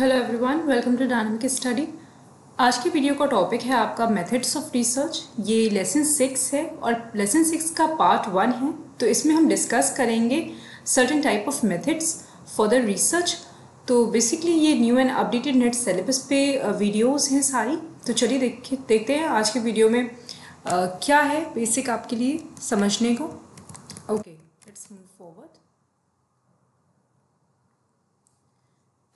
Hello everyone welcome to dynamic study आज की video का टॉपिक है आपका मेथड्स ऑफ़ रिसर्च ये लेसन सिक्स है और लेसन सिक्स का पार्ट वन है। तो इसमें हम डिस्कस करेंगे certain type of methods for the research तो बेसिकली ये new and updated net syllabus पे वीडियोस हैं सारी। तो चलिए देखिए देखते हैं आज के वीडियो में uh, क्या है बेसिक आपके लिए समझने को ओके लेट्स मूव फॉरवर्ड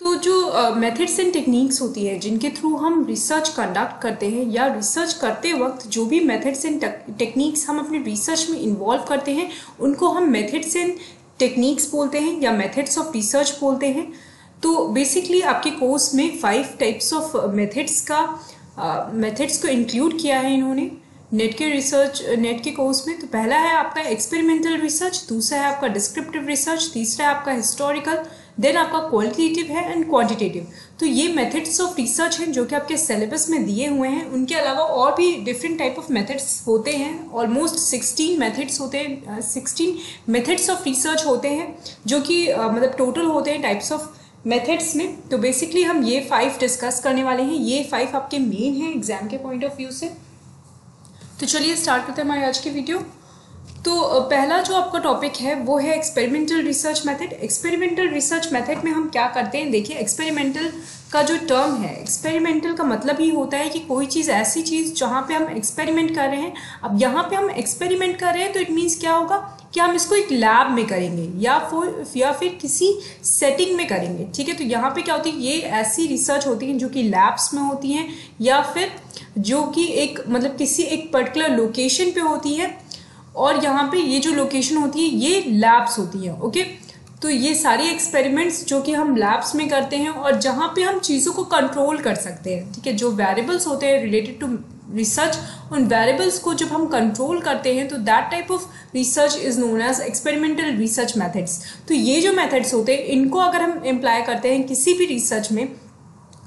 तो जो मेथड्स एंड टेक्निक्स होती है जिनके थ्रू हम रिसर्च कंडक्ट करते हैं या रिसर्च करते वक्त जो भी मेथड्स एंड टेक्निक्स हम अपने रिसर्च में इन्वॉल्व करते हैं उनको हम मेथड्स एंड टेक्निक्स बोलते हैं या मेथड्स ऑफ़ रिसर्च बोलते हैं। तो बेसिकली आपके कोर्स में फाइव टाइप्स ऑफ़ मेथड्स का मेथड्स uh, को इंक्लूड किया है इन्होंने। नेट के रिसर्च नेट के कोर्स में तो पहला है आपका एक्सपेरिमेंटल रिसर्च दूसरा है आपका डिस्क्रिप्टिव रिसर्च तीसरा है आपका हिस्टोरिकल देन आपका क्वालिटेटिव है एंड क्वांटिटेटिव तो ये मेथड्स ऑफ़ रिसर्च हैं जो कि आपके सिलेबस में दिए हुए हैं। उनके अलावा और भी डिफरेंट टाइप ऑफ़ मेथड्स होते हैं। ऑलमोस्ट सिक्सटीन मेथड्स होते हैं सिक्सटीन मेथड्स ऑफ़ रिसर्च होते हैं जो कि uh, मतलब टोटल होते हैं टाइप्स ऑफ़ मेथड्स में। तो बेसिकली हम ये फाइव डिस्कस करने वाले हैं। ये फाइव आपके मेन हैं एग्ज़ाम के पॉइंट ऑफ़ व्यू से। तो चलिए स्टार्ट करते हैं हमारी आज की वीडियो तो पहला जो आपका टॉपिक है, वो है experimental research method experimental research method में हम क्या करते हैं? देखिए एक्सपेरिमेंटल का जो टर्म है एक्सपेरिमेंटल का मतलब ही होता है कि कोई चीज़ ऐसी चीज़ जहाँ पे हम एक्सपेरिमेंट कर रहे हैं। अब यहाँ पे हम एक्सपेरिमेंट कर रहे हैं तो इट मीन्स क्या होगा कि हम इसको एक लैब में करेंगे, या फिर या फिर किसी सेटिंग में करेंगे। ठीक है तो यहाँ पे क्या होती है, ये ऐसी रिसर्च होती है जो कि लैब्स में होती हैं, या फिर जो कि एक मतलब किसी एक पर्टिकुलर लोकेशन पे होती है और यहाँ पे ये जो लोकेशन होती है, ये लैब्स होती हैं ओके तो ये सारी एक्सपेरिमेंट्स जो कि हम लैब्स में करते हैं और जहाँ पे हम चीज़ों को कंट्रोल कर सकते हैं, ठीक है? जो वेरिएबल्स होते हैं रिलेटेड टू रिसर्च उन वेरिएबल्स को जब हम कंट्रोल करते हैं तो that type of research is known as experimental research methods तो ये जो मेथड्स होते हैं, इनको अगर हम अप्लाई करते हैं किसी भी रिसर्च में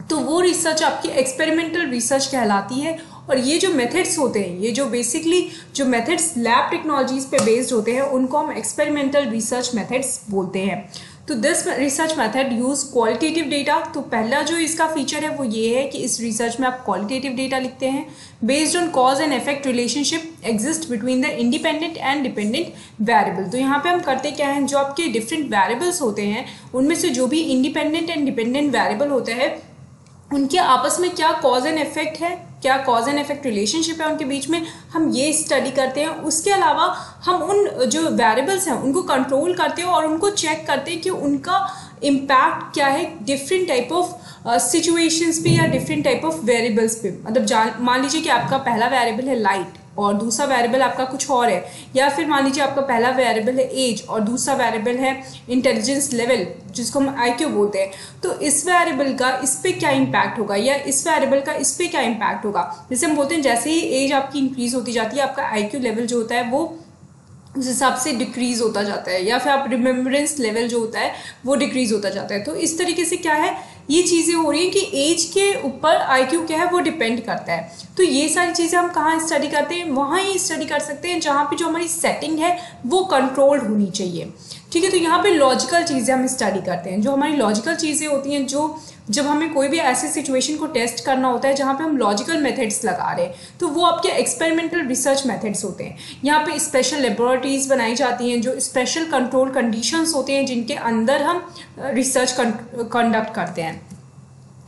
तो वो रिसर्च आपकी एक्सपेरिमेंटल रिसर्च कहलाती है और ये जो मेथड्स होते हैं, ये जो बेसिकली जो मेथड्स लैब टेक्नोलॉजीज़ पे बेस्ड होते हैं, उनको हम एक्सपेरिमेंटल रिसर्च मेथड्स बोलते हैं। तो this research method use qualitative data तो पहला जो इसका फीचर है, वो ये है कि इस रिसर्च में आप क्वालिटेटिव डेटा लिखते हैं। Based on cause and effect relationship exist between the independent and dependent variable तो यहाँ पे हम करते क्या हैं, जो आपके डिफरेंट वेरिएबल्स होते हैं, उनमें से जो भी इंडिपेंडेंट एंड डिपेंडेंट वेरिएबल होते हैं, उनके आपस में क्या कॉज एंड इफ़ेक्ट है क्या कॉज एंड इफ़ेक्ट रिलेशनशिप है उनके बीच में, हम ये स्टडी करते हैं। उसके अलावा हम उन, जो वेरिएबल्स हैं, उनको कंट्रोल करते हैं और उनको चेक करते हैं कि उनका इम्पैक्ट क्या है डिफरेंट टाइप ऑफ़ सिचुएशंस पे या डिफरेंट टाइप ऑफ़ वेरिएबल्स पे। मतलब मान लीजिए कि आपका पहला वेरिएबल है लाइट और दूसरा वेरिएबल आपका कुछ और है। या फिर मान लीजिए आपका पहला वेरिएबल है एज और दूसरा वेरिएबल है इंटेलिजेंस लेवल जिसको हम आई क्यू बोलते हैं। तो इस वेरिएबल का इस पर क्या इम्पैक्ट होगा या इस वेरिएबल का इस पर क्या इम्पैक्ट होगा? जैसे हम बोलते हैं, जैसे ही एज आपकी इंक्रीज होती जाती है, आपका आई क्यू लेवल जो होता है, वो उस हिसाब से डिक्रीज होता जाता है। या फिर आप रिमेम्बरेंस लेवल जो होता है, वो डिक्रीज होता जाता है। तो इस तरीके से क्या है? ये चीज़ें हो रही हैं कि एज के ऊपर आईक्यू क्या है, वो डिपेंड करता है। तो ये सारी चीज़ें हम कहाँ स्टडी करते हैं? वहाँ ही स्टडी कर सकते हैं, जहाँ पे जो हमारी सेटिंग है, वो कंट्रोल्ड होनी चाहिए। ठीक है तो यहाँ पे लॉजिकल चीज़ें हम स्टडी करते हैं। जो हमारी लॉजिकल चीज़ें होती हैं, जो जब हमें कोई भी ऐसी सिचुएशन को टेस्ट करना होता है जहाँ पे हम लॉजिकल मेथड्स लगा रहे हैं तो वो आपके एक्सपेरिमेंटल रिसर्च मेथड्स होते हैं। यहाँ पे स्पेशल लेबोरेटरीज बनाई जाती हैं जो स्पेशल कंट्रोल कंडीशंस होते हैं जिनके अंदर हम रिसर्च कंडक्ट करते हैं।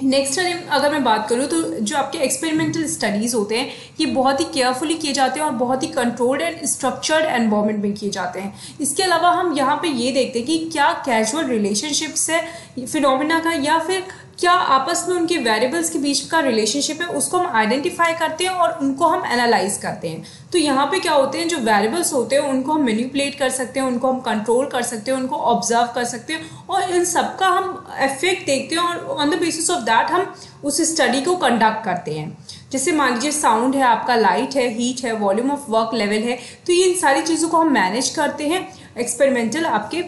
नेक्स्ट टाइम अगर मैं बात करूँ तो जो आपके एक्सपेरिमेंटल स्टडीज़ होते हैं, ये बहुत ही केयरफुली किए जाते हैं और बहुत ही कंट्रोल्ड एंड स्ट्रक्चर्ड एनवायरमेंट में किए जाते हैं। इसके अलावा हम यहाँ पे ये देखते हैं कि क्या कैजुअल रिलेशनशिप्स है फिनोमिना का या फिर क्या आपस में उनके वेरिएबल्स के बीच का रिलेशनशिप है, उसको हम आइडेंटिफाई करते हैं और उनको हम एनालाइज करते हैं। तो यहाँ पे क्या होते हैं, जो वेरिएबल्स होते हैं, उनको हम मैनिपुलेट कर सकते हैं, उनको हम कंट्रोल कर सकते हैं, उनको ऑब्ज़र्व कर सकते हैं और इन सब का हम इफ़ेक्ट देखते हैं और on the basis of that हम उस स्टडी को कंडक्ट करते हैं। जैसे मान लीजिए साउंड है, आपका लाइट है हीट है वॉल्यूम ऑफ़ वर्क लेवल है तो ये इन सारी चीज़ों को हम मैनेज करते हैं एक्सपेरिमेंटल आपके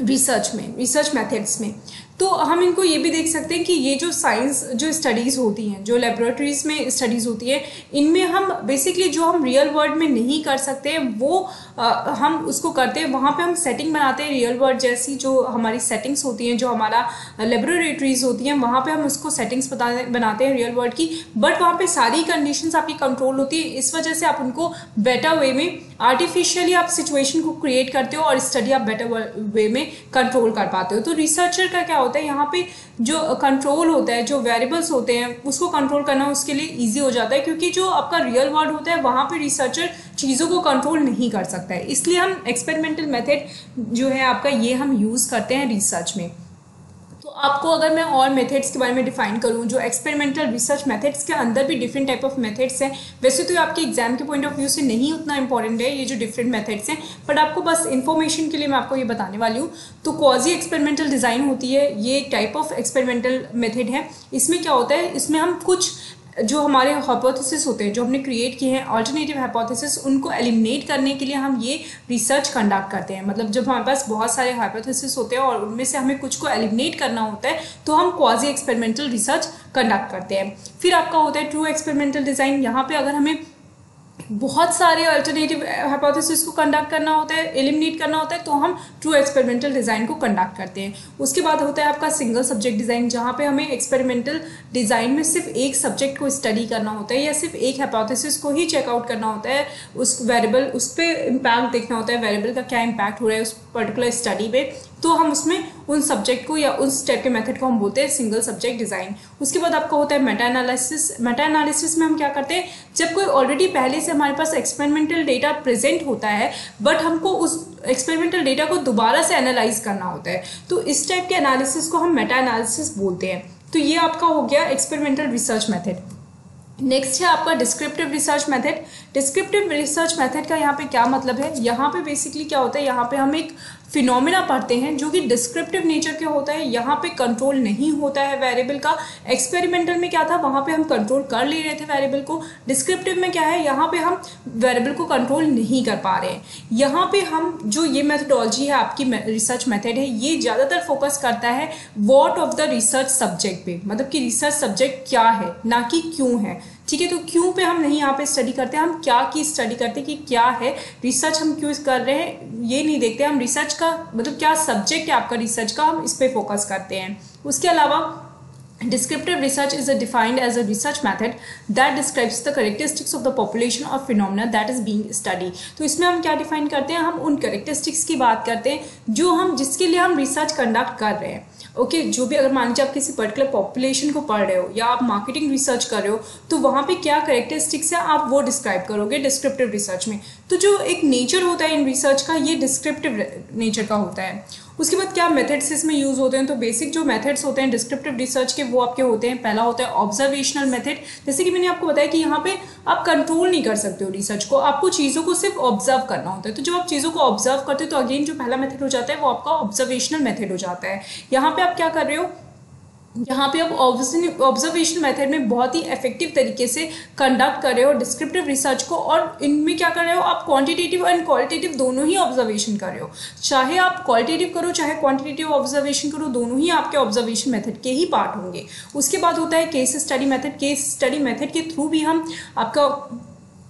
रिसर्च में रिसर्च मेथड्स में। तो हम इनको ये भी देख सकते हैं कि ये जो साइंस जो स्टडीज़ होती हैं जो लेबोरेटरीज में स्टडीज़ होती है इनमें हम बेसिकली जो हम रियल वर्ल्ड में नहीं कर सकते वो आ, हम उसको करते हैं। वहाँ पे हम सेटिंग बनाते हैं रियल वर्ल्ड जैसी जो हमारी सेटिंग्स होती हैं जो हमारा लेबोरेटरीज होती हैं वहाँ पर हम उसको सेटिंग्स बनाते हैं रियल वर्ल्ड की। बट वहाँ पर सारी कंडीशंस आपकी कंट्रोल होती है इस वजह से आप उनको बेटर वे में आर्टिफिशियली आप सिचुएशन को क्रिएट करते हो और स्टडी आप बेटर वे में कंट्रोल कर पाते हो। तो रिसर्चर का क्या होता है? यहाँ पे जो कंट्रोल होता है, जो वेरिएबल्स होते हैं, उसको कंट्रोल करना उसके लिए ईजी हो जाता है क्योंकि जो आपका रियल वर्ल्ड होता है, वहाँ पे रिसर्चर चीज़ों को कंट्रोल नहीं कर सकता है। इसलिए हम एक्सपेरिमेंटल मेथड जो है आपका ये हम यूज़ करते हैं रिसर्च में। आपको अगर मैं और मेथड्स के बारे में डिफाइन करूँ, जो एक्सपेरिमेंटल रिसर्च मेथड्स के अंदर भी डिफरेंट टाइप ऑफ़ मेथड्स हैं, वैसे तो आपके एग्ज़ाम के पॉइंट ऑफ़ व्यू से नहीं उतना इंपॉर्टेंट है, ये जो डिफरेंट मेथड्स हैं बट आपको बस इन्फॉर्मेशन के लिए मैं आपको ये बताने वाली हूँ। तो क्वाजी एक्सपेरिमेंटल डिज़ाइन होती है, ये एक टाइप ऑफ़ एक्सपेरिमेंटल मेथड है। इसमें क्या होता है, इसमें हम कुछ जो हमारे हाइपोथेसिस होते हैं, जो हमने क्रिएट किए हैं ऑल्टरनेटिव हाइपोथेसिस उनको एलिमिनेट करने के लिए हम ये रिसर्च कंडक्ट करते हैं। मतलब जब हमारे पास बहुत सारे हाइपोथेसिस होते हैं और उनमें से हमें कुछ को एलिमिनेट करना होता है तो हम क्वाजी एक्सपेरिमेंटल रिसर्च कंडक्ट करते हैं। फिर आपका होता है ट्रू एक्सपेरिमेंटल डिज़ाइन यहाँ पर अगर हमें बहुत सारे अल्टरनेटिव हाइपोथेसिस को कंडक्ट करना होता है एलिमिनेट करना होता है तो हम ट्रू एक्सपेरिमेंटल डिज़ाइन को कंडक्ट करते हैं। उसके बाद होता है आपका सिंगल सब्जेक्ट डिज़ाइन जहाँ पे हमें एक्सपेरिमेंटल डिज़ाइन में सिर्फ़ एक सब्जेक्ट को स्टडी करना होता है या सिर्फ़ एक हाइपोथेसिस को ही चेकआउट करना होता है। उस वेरिएबल उस पर इम्पैक्ट देखना होता है वेरिएबल का क्या इम्पैक्ट हो रहा है उस पर्टिकुलर स्टडी पे। तो हम उसमें उन सब्जेक्ट को या उस टाइप के मेथड को हम बोलते हैं सिंगल सब्जेक्ट डिज़ाइन उसके बाद आपका होता है मेटा एनालिसिस मेटा एनालिसिस में हम क्या करते हैं? जब कोई ऑलरेडी पहले से हमारे पास एक्सपेरिमेंटल डेटा प्रेजेंट होता है बट हमको उस एक्सपेरिमेंटल डेटा को दोबारा से एनालाइज करना होता है तो इस टाइप के एनालिसिस को हम मेटा एनालिसिस बोलते हैं. तो ये आपका हो गया एक्सपेरिमेंटल रिसर्च मेथड नेक्स्ट है आपका descriptive research method descriptive research method का यहाँ पे क्या मतलब है? यहाँ पे बेसिकली क्या होता है? यहाँ पे हम एक फिनोमिना पढ़ते हैं जो कि डिस्क्रिप्टिव नेचर के होता है, यहाँ पे कंट्रोल नहीं होता है वेरिएबल का। एक्सपेरिमेंटल में क्या था? वहाँ पे हम कंट्रोल कर ले रहे थे वेरिएबल को। डिस्क्रिप्टिव में क्या है? यहाँ पे हम वेरिएबल को कंट्रोल नहीं कर पा रहे हैं। यहाँ पे हम जो ये मेथडोलॉजी है, आपकी रिसर्च मेथड है, ये ज़्यादातर फोकस करता है what of the research subject पे। मतलब कि रिसर्च सब्जेक्ट क्या है? ना कि क्यों है? ठीक है तो क्यों पे हम नहीं यहाँ पे स्टडी करते? हम क्या की स्टडी करते कि क्या है? रिसर्च हम क्यों कर रहे हैं? ये नहीं देखते। हम रिसर्च का मतलब क्या सब्जेक्ट है आपका रिसर्च का, हम इस पर फोकस करते हैं। उसके अलावा Descriptive research is defined as a research method that describes the characteristics of the population or phenomena that is being studied. तो इसमें हम क्या डिफाइन करते हैं? हम उन characteristics की बात करते हैं जो हम जिसके लिए हम रिसर्च कंडक्ट कर रहे हैं। ओके okay, जो भी अगर मान लीजिए आप किसी पर्टिकुलर पॉपुलेशन को पढ़ रहे हो या आप मार्केटिंग रिसर्च कर रहे हो तो वहाँ पे क्या करेक्टरिस्टिक्स है आप वो डिस्क्राइब करोगे डिस्क्रिप्टिव रिसर्च में। तो जो एक नेचर होता है इन रिसर्च का ये डिस्क्रिप्टिव नेचर का होता है। उसके बाद क्या मेथड्स इसमें यूज़ होते हैं? तो बेसिक जो मेथड्स होते हैं डिस्क्रिप्टिव रिसर्च के, वो आपके होते हैं। पहला होता है ऑब्जर्वेशनल मेथड जैसे कि मैंने आपको बताया कि यहाँ पे आप कंट्रोल नहीं कर सकते हो रिसर्च को। आपको चीज़ों को सिर्फ़ ऑब्ज़र्व करना होता है। तो जब आप चीज़ों को ऑब्ज़र्व करते हो तो अगेन जो पहला मेथड हो जाता है, वो आपका ऑब्जर्वेशनल मेथड हो जाता है। यहाँ पे आप क्या कर रहे हो? यहाँ पे आप ऑब्जर्वेशन मेथड में बहुत ही इफ़ेक्टिव तरीके से कंडक्ट कर रहे हो डिस्क्रिप्टिव रिसर्च को और इनमें क्या कर रहे हो, आप क्वांटिटेटिव एंड क्वालिटेटिव दोनों ही ऑब्जर्वेशन कर रहे हो। चाहे आप क्वालिटेटिव करो, चाहे क्वांटिटेटिव ऑब्जर्वेशन करो, दोनों ही आपके ऑब्जर्वेशन मेथड के ही पार्ट होंगे। उसके बाद होता है case study method case study method के थ्रू भी हम आपका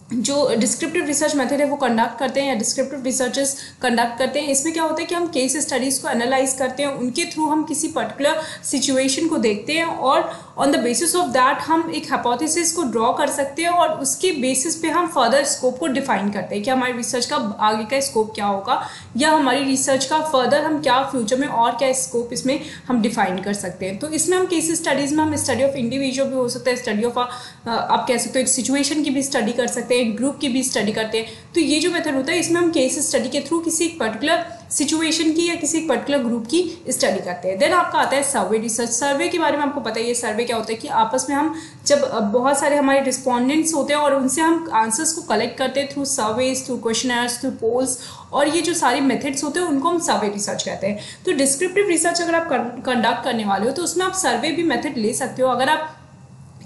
जो डिस्क्रिप्टिव रिसर्च मेथड है, वो कंडक्ट करते हैं या डिस्क्रिप्टिव रिसर्चेस कंडक्ट करते हैं, इसमें क्या होता है कि हम केस स्टडीज़ को एनालाइज करते हैं, उनके थ्रू हम किसी पर्टिकुलर सिचुएशन को देखते हैं और on the basis of that हम एक हाइपोथेसिस को ड्रॉ कर सकते हैं और उसके बेसिस पे हम फर्दर स्कोप को डिफाइन करते हैं कि हमारी रिसर्च का आगे का स्कोप क्या होगा या हमारी रिसर्च का फर्दर हम क्या फ्यूचर में और क्या स्कोप इसमें हम डिफाइन कर सकते हैं। तो इसमें हम केस स्टडीज़ में हम स्टडी ऑफ़ इंडिविजुअल भी हो सकता है स्टडी ऑफ़ आप कह सकते हो एक सिचुएशन की भी स्टडी कर सकते हैं, एक ग्रुप की भी स्टडी करते हैं। तो ये जो मेथड होता है, इसमें हम केस स्टडी के थ्रू किसी एक पर्टिकुलर सिचुएशन की या किसी पर्टिकुलर ग्रुप की स्टडी करते हैं। देन आपका आता है सर्वे रिसर्च सर्वे के बारे में आपको पता है ये सर्वे क्या होता है कि आपस में हम जब बहुत सारे हमारे रिस्पॉन्डेंट्स होते हैं और उनसे हम आंसर्स को कलेक्ट करते हैं through surveys through question through polls और ये जो सारे मेथड्स होते हैं, उनको हम सर्वे रिसर्च कहते हैं। तो डिस्क्रिप्टिव रिसर्च अगर आप कंडक्ट करने वाले हो तो उसमें आप सर्वे भी मेथड ले सकते हो। अगर आप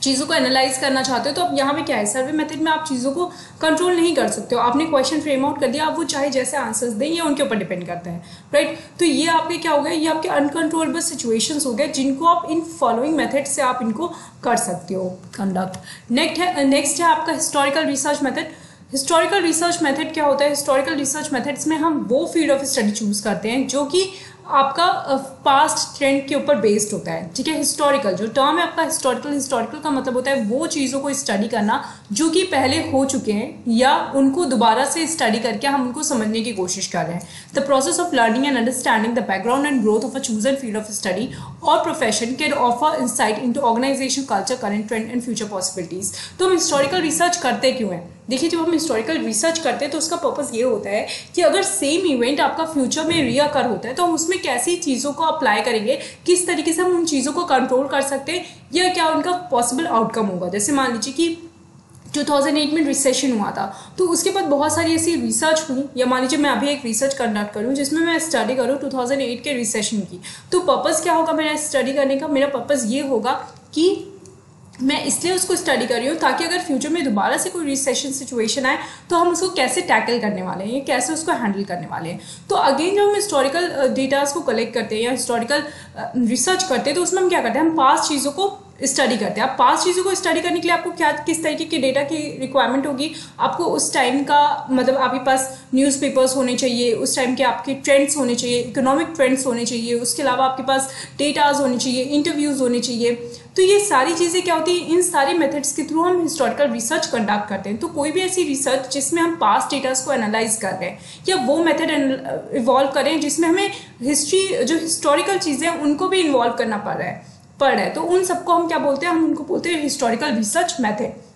चीज़ों को एनालाइज करना चाहते हो तो अब यहाँ पे क्या है? सर्वे मेथड में आप चीज़ों को कंट्रोल नहीं कर सकते हो। आपने क्वेश्चन फ्रेम आउट कर दिया, आप वो चाहे जैसे आंसर्स दें, ये उनके ऊपर डिपेंड करता है राइट तो ये आपके क्या हो गया ये आपके अनकंट्रोलेबल सिचुएशन हो गए, जिनको आप इन फॉलोइंग मेथड से आप इनको कर सकते हो कंडक्ट नेक्स्ट है नेक्स्ट है आपका historical research method historical research method क्या होता है? हिस्टोरिकल रिसर्च मेथड्स में हम वो फ़ील्ड ऑफ़ स्टडी चूज़ करते हैं, जो कि आपका पास्ट ट्रेंड के ऊपर बेस्ड होता है, ठीक है? हिस्टोरिकल जो टर्म है आपका हिस्टोरिकल हिस्टोरिकल का मतलब होता है वो चीज़ों को स्टडी करना जो कि पहले हो चुके हैं या उनको दोबारा से स्टडी करके हम उनको समझने की कोशिश कर रहे हैं। The process of learning and understanding the background and growth of a chosen field of study और profession can offer insight in organisation culture current trend and future possibilities तो हम हिस्टोरिकल रिसर्च करते क्यों हैं? देखिए, जब हम हिस्टोरिकल रिसर्च करते हैं तो उसका पर्पज़ ये होता है कि अगर सेम इवेंट आपका फ्यूचर में रियाकर होता है तो हम उसमें कैसी चीज़ों को अप्लाई करेंगे, किस तरीके से हम उन चीज़ों को कंट्रोल कर सकते हैं, या क्या उनका पॉसिबल आउटकम होगा। जैसे मान लीजिए कि 2008 में रिसेशन हुआ था तो उसके बाद बहुत सारी ऐसी रिसर्च हुई, या मान लीजिए मैं अभी एक रिसर्च कंडक्ट करूँ, जिसमें मैं स्टडी करूँ 2008 के रिसेशन की तो पर्पज़ क्या होगा मेरा स्टडी करने का? मेरा पर्पज़ ये होगा कि मैं इसलिए उसको स्टडी कर रही हूँ ताकि अगर फ्यूचर में दोबारा से कोई रिसेशन सिचुएशन आए तो हम उसको कैसे टैकल करने वाले हैं, कैसे उसको हैंडल करने वाले हैं। तो अगेन जब हम हिस्टोरिकल डेटाज को कलेक्ट करते हैं या हिस्टोरिकल रिसर्च करते हैं तो उसमें हम क्या करते हैं? हम पास चीज़ों को स्टडी करते हैं। आप पास चीज़ों को स्टडी करने के लिए आपको क्या, किस तरीके के डेटा की रिक्वायरमेंट होगी, आपको उस टाइम का मतलब आपके पास न्यूज़पेपर्स होने चाहिए, उस टाइम के आपके ट्रेंड्स होने चाहिए इकोनॉमिक ट्रेंड्स होने चाहिए, उसके अलावा आपके पास डेटाज होने चाहिए इंटरव्यूज़ होने चाहिए। तो ये सारी चीज़ें क्या होती हैं, इन सारे मेथड्स के थ्रू हम हिस्टोरिकल रिसर्च कंडक्ट करते हैं। तो कोई भी ऐसी रिसर्च जिसमें हम पास्ट डेटास को एनालाइज कर रहे हैं, या वो मेथड इवॉल्व करें जिसमें हमें हिस्ट्री जो हिस्टोरिकल चीज़ें उनको भी इन्वॉल्व करना पड़ रहा है। पढ़ हैं। तो उन सबको हम क्या बोलते हैं? हम उनको बोलते हैं historical research method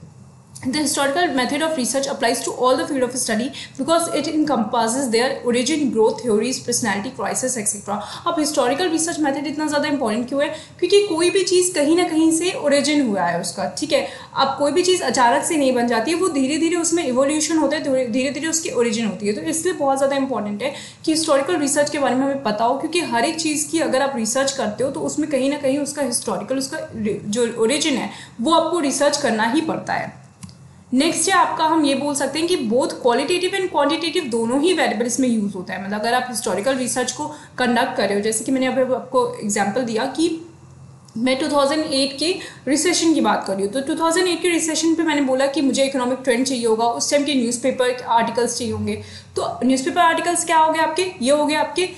The historical method of research applies to all the field of study because it encompasses their origin, growth, theories, personality, crisis, etc. अब historical research method इतना ज़्यादा important क्यों है? क्योंकि कोई भी चीज़ कहीं ना कहीं से origin हुआ है उसका ठीक है? अब कोई भी चीज़ अचानक से नहीं बन जाती है वो धीरे धीरे उसमें evolution होता है धीरे धीरे उसकी origin होती है। तो इसलिए बहुत ज़्यादा इंपॉर्टेंट है कि हिस्टोरिकल रिसर्च के बारे में हमें पता हो क्योंकि हर एक चीज़ की अगर आप रिसर्च करते हो तो उसमें कहीं ना कहीं उसका हिस्टोरिकल उसका जो ओरिजिन है वो आपको रिसर्च करना ही पड़ता है। नेक्स्ट है आपका हम ये बोल सकते हैं कि बोथ क्वालिटेटिव एंड क्वांटिटेटिव दोनों ही वेरिएबल इसमें यूज़ होता है। मतलब अगर आप हिस्टोरिकल रिसर्च को कंडक्ट कर रहे हो, जैसे कि मैंने अभी आपको एग्ज़ाम्पल दिया कि मैं 2008 के रिसेशन की बात कर रही हूँ। तो 2008 के रिसेशन पे मैंने बोला कि मुझे इकोनॉमिक ट्रेंड चाहिए होगा, उस टाइम के न्यूज़पेपर आर्टिकल्स चाहिए होंगे। तो न्यूज़पेपर आर्टिकल्स क्या हो गए आपके? ये हो गए आपके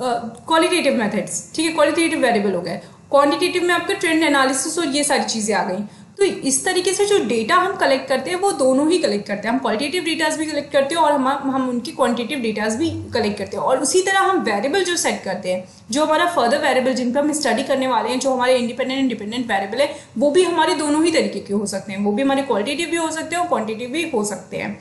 क्वालिटेटिव मेथड्स ठीक है क्वालिटेटिव वेरिएबल हो गए। क्वांटिटेटिव में आपका ट्रेंड एनालिसिस और ये सारी चीज़ें आ गई। तो इस तरीके से जो डेटा हम कलेक्ट करते हैं, वो दोनों ही कलेक्ट करते हैं। हम क्वालिटेटिव डेटाज भी कलेक्ट करते हैं और हम हम उनकी क्वांटिटेटिव डेटाज भी कलेक्ट करते हैं। और उसी तरह हम वेरिएबल जो सेट करते हैं, जो हमारा फर्दर वेरिएबल जिन पर हम स्टडी करने वाले हैं, जो हमारे इंडिपेंडेंट इंडिपेंडेंट वेरिएबल है, वो भी हमारे दोनों ही तरीके के हो सकते हैं। वो भी हमारे क्वालिटेटिव भी हो सकते हैं और क्वान्टिटिव भी हो सकते हैं।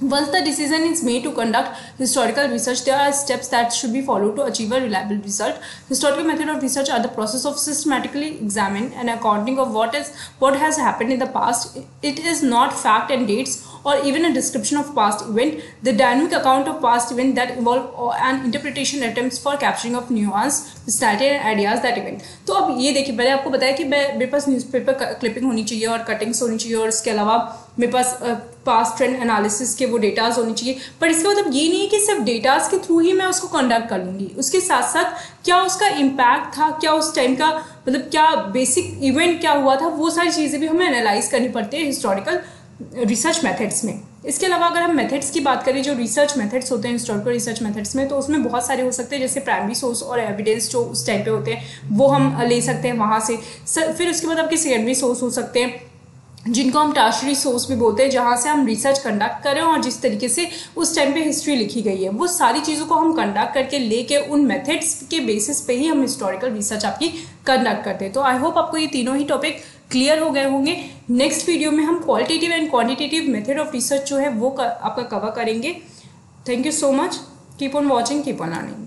Once the decision is made to conduct historical research, there are steps that should be followed to achieve a reliable result. Historical method of research are the process of systematically examine and accounting of what is what has happened in the past. It is not fact and dates or even a description of past event. The dynamic account of past event that involve an interpretation attempts for capturing of nuance, personality and ideas that event. तो अब ये देखिए मैंने आपको बताया कि मेरे पास newspaper clipping होनी चाहिए और कटिंग्स होनी चाहिए और उसके अलावा मेरे पास पास ट्रेंड एनालिसिस के वो डेटाज होने चाहिए। पर इसका मतलब ये नहीं है कि सिर्फ़ डेटाज के थ्रू ही मैं उसको कंडक्ट कर लूँगी। उसके साथ साथ क्या उसका इम्पैक्ट था, क्या उस टाइम का मतलब क्या बेसिक इवेंट क्या हुआ था, वो सारी चीज़ें भी हमें एनालाइज करनी पड़ती है हिस्टोरिकल रिसर्च मेथड्स में। इसके अलावा अगर हम मेथड्स की बात करें, जो रिसर्च मेथड्स होते हैं हिस्टोरिकल रिसर्च मेथड्स में तो उसमें बहुत सारे हो सकते हैं, जैसे प्राइमरी सोर्स और एविडेंस जो उस टाइप पे होते हैं, वो हम ले सकते हैं वहाँ से। फिर उसके बाद आपके सेकेंडरी सोर्स हो सकते हैं। जिनको हम टाशरी सोर्स भी बोलते हैं जहाँ से हम रिसर्च कंडक्ट करें और जिस तरीके से उस टाइम पे हिस्ट्री लिखी गई है वो सारी चीज़ों को हम कंडक्ट करके लेके उन मेथड्स के बेसिस पे ही हम हिस्टोरिकल रिसर्च आपकी कंडक्ट करते हैं। तो आई होप आपको ये तीनों ही टॉपिक क्लियर हो गए होंगे। नेक्स्ट वीडियो में हम qualitative and quantitative method of research जो है वो कर, आपका कवर करेंगे। Thank you so much keep on watching keep on earning